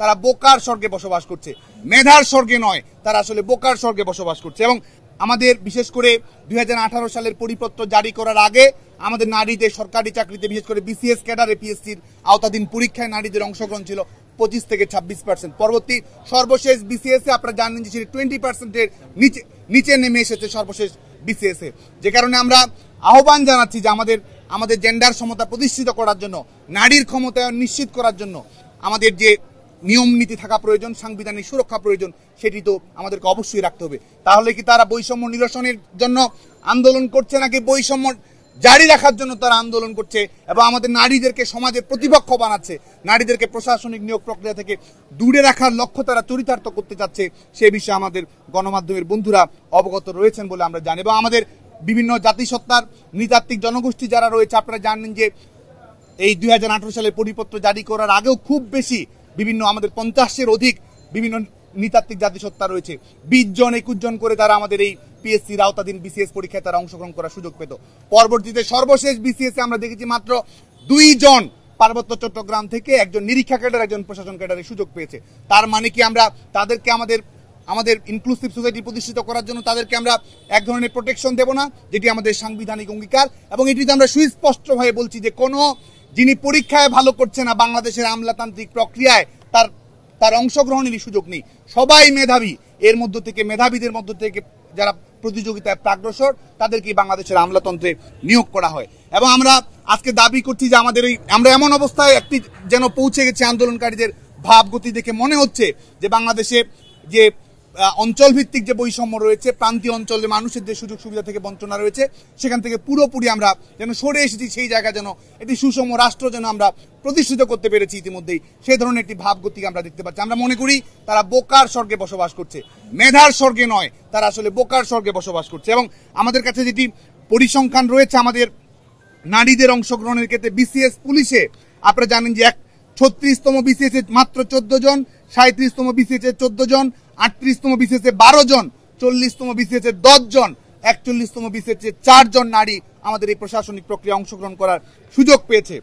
তারা বোকার স্বর্গে বসবাস করছে। মেধার স্বর্গে নয়, তারা আসলে বোকার স্বর্গে বসবাস করছে। এবং আমাদের, বিশেষ করে দু হাজার আঠারো সালের পরিপত্র জারি করার আগে, আমাদের নারীদের সরকারি চাকরিতে, বিশেষ করে বিসিএস ক্যাডারে পিএসসির আওতাধীন পরীক্ষায় নারীদের অংশগ্রহণ ছিল পঁচিশ থেকে ছাব্বিশ পার্সেন্ট পরবর্তী সর্বশেষ বিসিএস আপনারা জানেন যে সেটি টোয়েন্টি পার্সেন্টের নিচে নিচে নেমে এসেছে সর্বশেষ বিসিএস যে কারণে আমরা আহ্বান জানাচ্ছি যে আমাদের আমাদের জেন্ডার সমতা প্রতিষ্ঠিত করার জন্য, নারীর ক্ষমতায়ন নিশ্চিত করার জন্য, আমাদের যে নিয়ম নীতি থাকা প্রয়োজন, সাংবিধানিক সুরক্ষা প্রয়োজন, সেটি তো আমাদেরকে অবশ্যই রাখতে হবে। তাহলে কি তারা বৈষম্য নিরসনের জন্য আন্দোলন করছে নাকি বৈষম্য জারি রাখার জন্য তারা আন্দোলন করছে? এবং আমাদের নারীদেরকে সমাজের প্রতিপক্ষ বানাচ্ছে, নারীদেরকে প্রশাসনিক নিয়োগ প্রক্রিয়া থেকে দূরে রাখার লক্ষ্য তারা চরিতার্থ করতে চাচ্ছে, সে বিষয়ে আমাদের গণমাধ্যমের বন্ধুরা অবগত রয়েছেন বলে আমরা জানি। এবং আমাদের বিভিন্ন জাতিসত্তার নৃতাত্ত্বিক জনগোষ্ঠী যারা রয়েছে, আপনারা জানেন যে এই দুই সালের পরিপত্র জারি করার আগেও খুব বেশি বিভিন্ন আমাদের পঞ্চাশের অধিক বিভিন্ন নৃতাত্ত্বিক জাতিসত্তা রয়েছে। বিশ জন, একুশ জন করে তারা আমাদের এই পিএসসির আওতাধীন বিসিএস পরীক্ষায় তারা অংশগ্রহণ করার সুযোগ পেত। পরবর্তীতে সর্বশেষ বিসিএসে আমরা দেখেছি মাত্র দুই জন পার্বত্য চট্টগ্রাম থেকে একজন নিরীক্ষা ক্যাডার, একজন প্রশাসন ক্যাডারের সুযোগ পেয়েছে। তার মানে কি আমরা তাদেরকে আমাদের আমাদের ইনক্লুসিভ সোসাইটি প্রতিষ্ঠিত করার জন্য তাদেরকে আমরা এক ধরনের প্রোটেকশন দেব না, যেটি আমাদের সাংবিধানিক অঙ্গীকার এবং এটিতে আমরা সুস্পষ্টভাবে বলছি যে কোনো যিনি পরীক্ষায় ভালো করছে না বাংলাদেশের আমলাতান্ত্রিক প্রক্রিয়ায়, তার তার অংশগ্রহণেরই সুযোগ নেই। সবাই মেধাবী, এর মধ্য থেকে মেধাবীদের মধ্য থেকে যারা প্রতিযোগিতায় প্রাগ্রসর তাদেরকে বাংলাদেশের আমলাতন্ত্রে নিয়োগ করা হয়। এবং আমরা আজকে দাবি করছি যে আমাদের এই, আমরা এমন অবস্থায় একটি যেন পৌঁছে গেছে আন্দোলনকারীদের ভাবগতি দেখে মনে হচ্ছে যে বাংলাদেশে যে অঞ্চল ভিত্তিক যে বৈষম্য রয়েছে, প্রান্তীয় অঞ্চলে মানুষের যে সুযোগ সুবিধা থেকে বঞ্চনা রয়েছে, সেখান থেকে পুরোপুরি আমরা যেন সরে এসেছি, সেই জায়গা যেন, একটি সুষম রাষ্ট্র যেন আমরা প্রতিষ্ঠিত করতে পেরেছি ইতিমধ্যেই, সেই ধরনের একটি ভাবগতি আমরা দেখতে পাচ্ছি। আমরা মনে করি তারা বোকার স্বর্গে বসবাস করছে। মেধার স্বর্গে নয়, তারা আসলে বোকার স্বর্গে বসবাস করছে। এবং আমাদের কাছে যেটি পরিসংখ্যান রয়েছে, আমাদের নারীদের অংশগ্রহণের ক্ষেত্রে বিসিএস পুলিশে, আপনারা জানেন যে এক ছত্রিশতম বিসিএস মাত্র চোদ্দ জন সাঁত্রিশতম বিসিএস চোদ্দ জন আটত্রিশতম বিসিএসে বারো জন, চল্লিশতম বিসিএসে দশ জন, একচল্লিশতম বিসিএসে চারজন নারী আমাদের এই প্রশাসনিক প্রক্রিয়া অংশগ্রহণ করার সুযোগ পেয়েছে।